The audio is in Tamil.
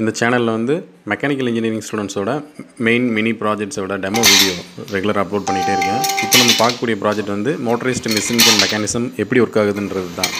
இந்த சேனலில் வந்து மெக்கானிக்கல் இன்ஜினியரிங் ஸ்டூடெண்ட்ஸோட மெயின் மினி ப்ராஜெக்ட்ஸோட டெமோ வீடியோ ரெகுலராக அப்லோட் பண்ணிகிட்டே இருக்கேன். இப்போ நம்ம பார்க்கக்கூடிய ப்ராஜெக்ட் வந்து மோட்டரைஸ்டு மிஷின்ஸ் அண்ட் மெக்கானிசம் எப்படி ஒர்க் ஆகுதுன்றது தான்